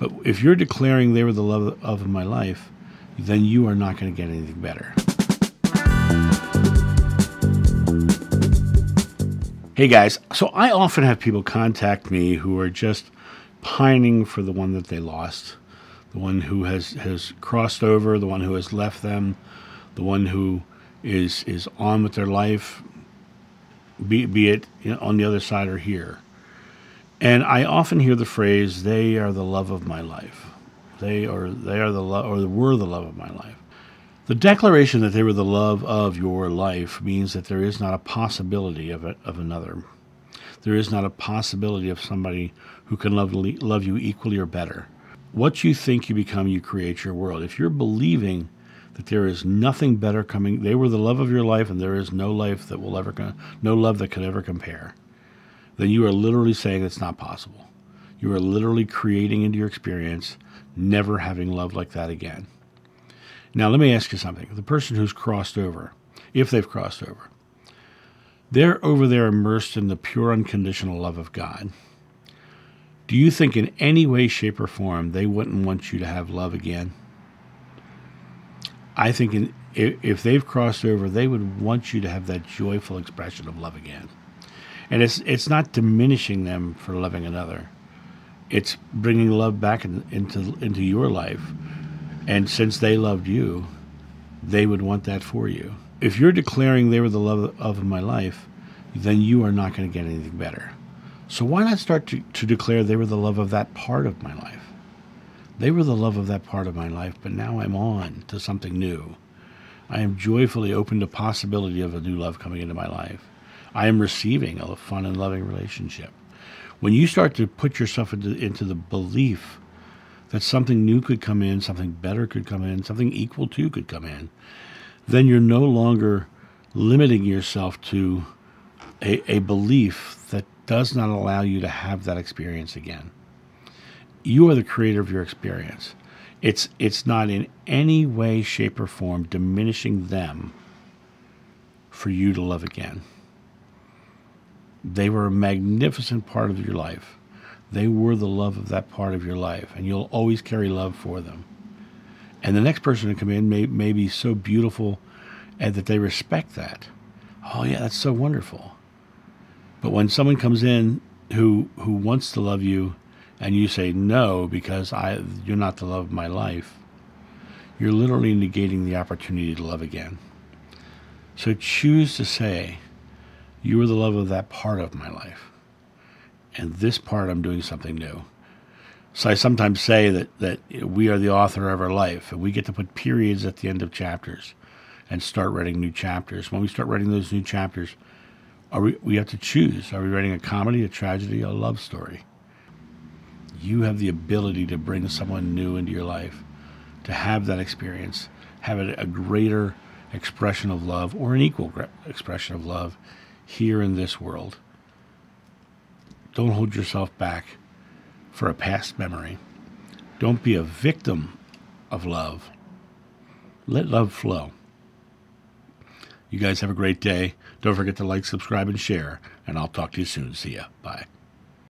But if you're declaring they were the love of my life, then you are not going to get anything better. Hey guys, so I often have people contact me who are just pining for the one that they lost, the one who has, has crossed over, the one who has left them, the one who is is on with their life, be, be it on the other side or here. And I often hear the phrase, "They are the love of my life." They are they are the love or were the love of my life. The declaration that they were the love of your life means that there is not a possibility of of another. There is not a possibility of somebody who can love love you equally or better. What you think you become, you create your world. If you're believing that there is nothing better coming. They were the love of your life, and there is no life that will ever, no love that could ever compare. Then you are literally saying it's not possible. You are literally creating into your experience never having love like that again. Now, let me ask you something. The person who's crossed over, if they've crossed over, they're over there immersed in the pure unconditional love of God. Do you think in any way, shape, or form they wouldn't want you to have love again? I think in, if they've crossed over, they would want you to have that joyful expression of love again. And it's it's not diminishing them for loving another. It's bringing love back in, into into your life. And since they loved you, they would want that for you. If you're declaring they were the love of my life, then you are not going to get anything better. So why not start to, to declare they were the love of that part of my life? They were the love of that part of my life, but now I'm on to something new. I am joyfully open to possibility of a new love coming into my life. I am receiving a fun and loving relationship. When you start to put yourself into, into the belief that something new could come in, something better could come in, something equal to could come in, then you're no longer limiting yourself to a, a belief that does not allow you to have that experience again you are the creator of your experience. It's it's not in any way, shape, or form diminishing them for you to love again. They were a magnificent part of your life. They were the love of that part of your life, and you'll always carry love for them. And the next person to come in may, may be so beautiful and that they respect that. Oh yeah, that's so wonderful. But when someone comes in who who wants to love you and you say no because I you're not the love of my life, you're literally negating the opportunity to love again. So choose to say, you are the love of that part of my life. And this part I'm doing something new. So I sometimes say that, that we are the author of our life, and we get to put periods at the end of chapters and start writing new chapters. When we start writing those new chapters, are we, we have to choose. Are we writing a comedy, a tragedy, a love story? you have the ability to bring someone new into your life, to have that experience, have a greater expression of love or an equal expression of love here in this world. Don't hold yourself back for a past memory. Don't be a victim of love. Let love flow. You guys have a great day. Don't forget to like, subscribe, and share. And I'll talk to you soon. See ya. Bye.